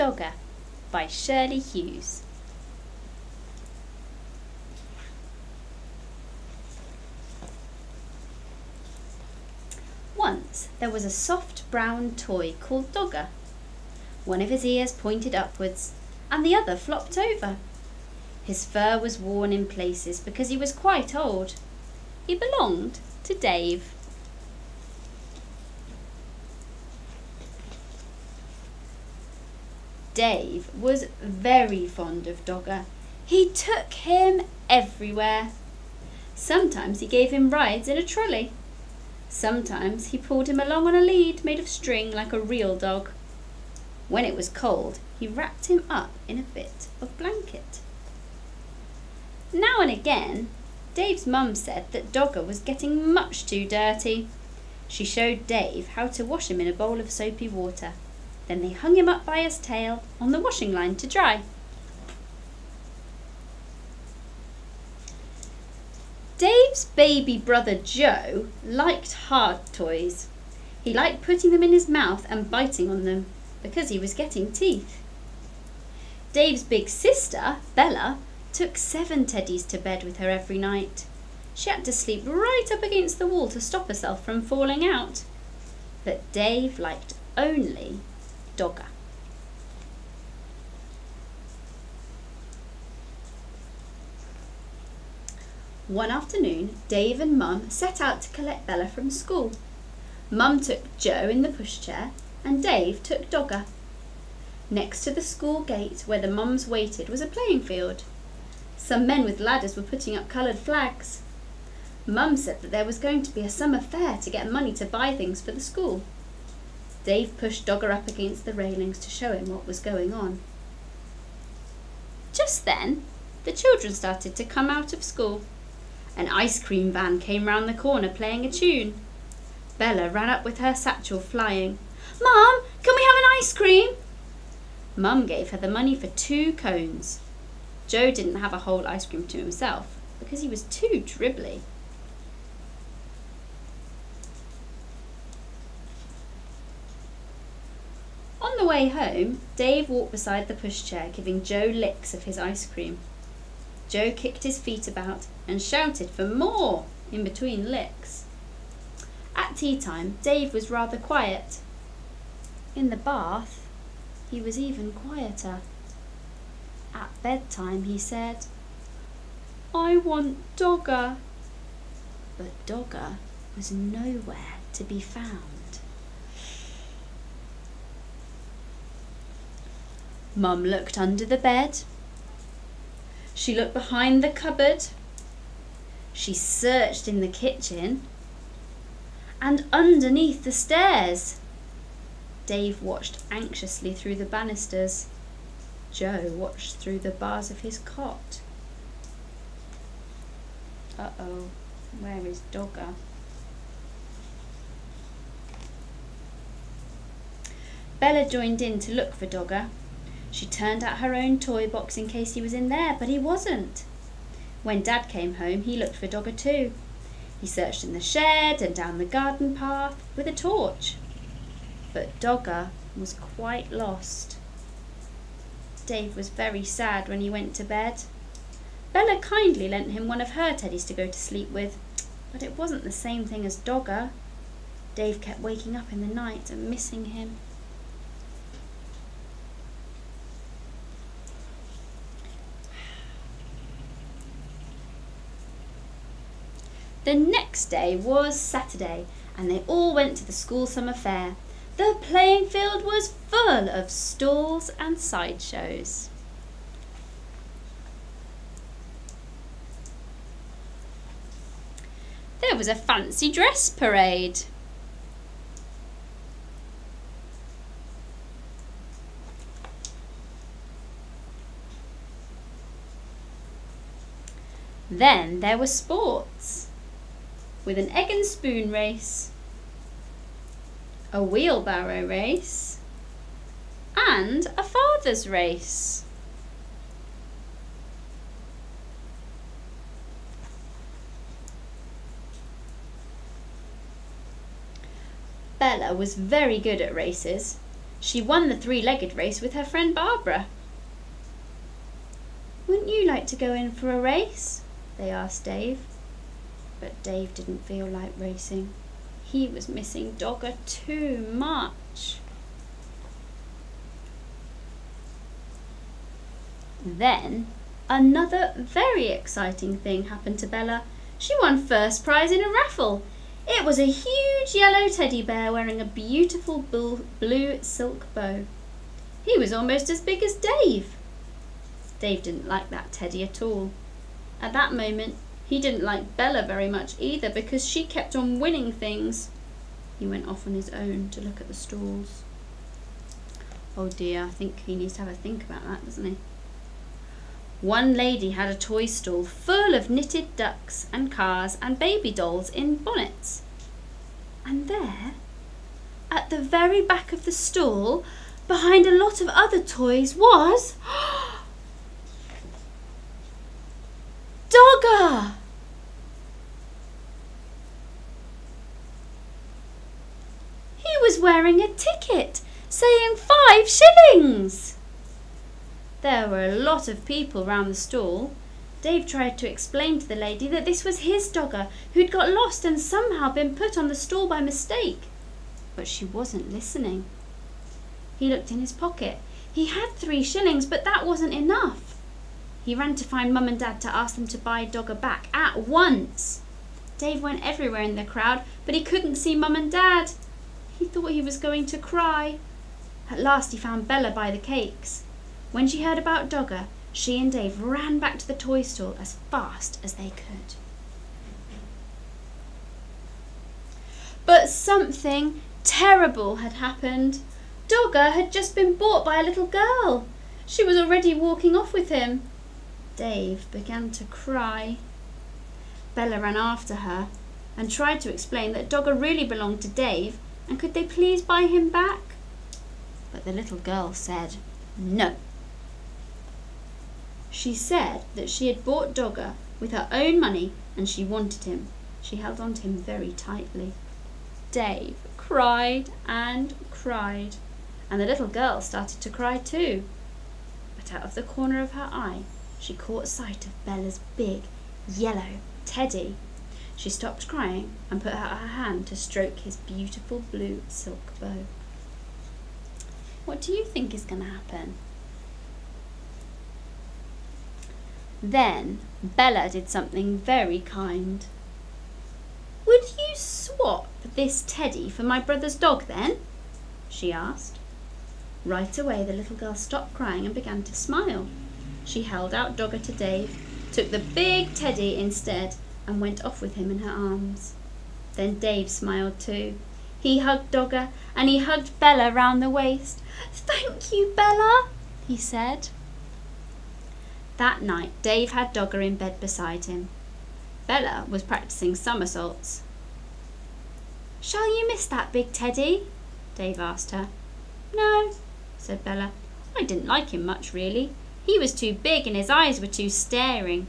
Dogger by Shirley Hughes. Once there was a soft brown toy called Dogger. One of his ears pointed upwards and the other flopped over. His fur was worn in places because he was quite old. He belonged to Dave. Dave was very fond of Dogger. He took him everywhere. Sometimes he gave him rides in a trolley. Sometimes he pulled him along on a lead made of string like a real dog. When it was cold, he wrapped him up in a bit of blanket. Now and again, Dave's mum said that Dogger was getting much too dirty. She showed Dave how to wash him in a bowl of soapy water. Then they hung him up by his tail on the washing line to dry. Dave's baby brother Joe liked hard toys. He liked putting them in his mouth and biting on them because he was getting teeth. Dave's big sister, Bella, took seven teddies to bed with her every night. She had to sleep right up against the wall to stop herself from falling out. But Dave liked only Dogger. One afternoon, Dave and Mum set out to collect Bella from school. Mum took Joe in the pushchair and Dave took Dogger. Next to the school gate where the mums waited was a playing field. Some men with ladders were putting up coloured flags. Mum said that there was going to be a summer fair to get money to buy things for the school. Dave pushed Dogger up against the railings to show him what was going on. Just then, the children started to come out of school. An ice cream van came round the corner playing a tune. Bella ran up with her satchel flying. Mum, can we have an ice cream? Mum gave her the money for two cones. Joe didn't have a whole ice cream to himself because he was too dribbly. The way home, Dave walked beside the pushchair, giving Joe licks of his ice cream. Joe kicked his feet about and shouted for more in between licks. At tea time, Dave was rather quiet. In the bath, he was even quieter. At bedtime, he said, I want Dogger. But Dogger was nowhere to be found. Mum looked under the bed. She looked behind the cupboard. She searched in the kitchen and underneath the stairs. Dave watched anxiously through the banisters. Joe watched through the bars of his cot. Uh oh, where is Dogger? Bella joined in to look for Dogger. She turned out her own toy box in case he was in there, but he wasn't. When Dad came home, he looked for Dogger too. He searched in the shed and down the garden path with a torch. But Dogger was quite lost. Dave was very sad when he went to bed. Bella kindly lent him one of her teddies to go to sleep with, but it wasn't the same thing as Dogger. Dave kept waking up in the night and missing him. The next day was Saturday, and they all went to the school summer fair. The playing field was full of stalls and sideshows. There was a fancy dress parade. Then there were sports with an egg and spoon race, a wheelbarrow race, and a father's race. Bella was very good at races. She won the three legged race with her friend Barbara. Wouldn't you like to go in for a race? They asked Dave. But Dave didn't feel like racing. He was missing Dogger too much. Then, another very exciting thing happened to Bella. She won first prize in a raffle. It was a huge yellow teddy bear wearing a beautiful blue silk bow. He was almost as big as Dave. Dave didn't like that teddy at all. At that moment, he didn't like Bella very much either because she kept on winning things. He went off on his own to look at the stalls. Oh dear, I think he needs to have a think about that, doesn't he? One lady had a toy stall full of knitted ducks and cars and baby dolls in bonnets. And there, at the very back of the stall, behind a lot of other toys, was Dogger! He was wearing a ticket saying five shillings. There were a lot of people round the stall. Dave tried to explain to the lady that this was his dogger who'd got lost and somehow been put on the stall by mistake. But she wasn't listening. He looked in his pocket. He had three shillings, but that wasn't enough. He ran to find Mum and Dad to ask them to buy Dogger back at once. Dave went everywhere in the crowd, but he couldn't see Mum and Dad. He thought he was going to cry. At last he found Bella by the cakes. When she heard about Dogger, she and Dave ran back to the toy store as fast as they could. But something terrible had happened. Dogger had just been bought by a little girl. She was already walking off with him. Dave began to cry. Bella ran after her and tried to explain that Dogger really belonged to Dave and could they please buy him back? But the little girl said no. She said that she had bought Dogger with her own money and she wanted him. She held on to him very tightly. Dave cried and cried, and the little girl started to cry too. But out of the corner of her eye, she caught sight of Bella's big, yellow teddy. She stopped crying and put out her hand to stroke his beautiful blue silk bow. What do you think is going to happen? Then Bella did something very kind. Would you swap this teddy for my brother's dog then? she asked. Right away the little girl stopped crying and began to smile. She held out Dogger to Dave, took the big teddy instead, and went off with him in her arms. Then Dave smiled too. He hugged Dogger and he hugged Bella round the waist. Thank you, Bella, he said. That night, Dave had Dogger in bed beside him. Bella was practicing somersaults. Shall you miss that big teddy? Dave asked her. No, said Bella. I didn't like him much, really. He was too big and his eyes were too staring.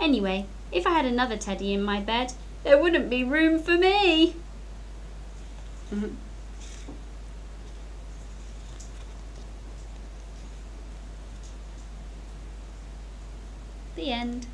Anyway, if I had another teddy in my bed, there wouldn't be room for me. Mm-hmm. The end.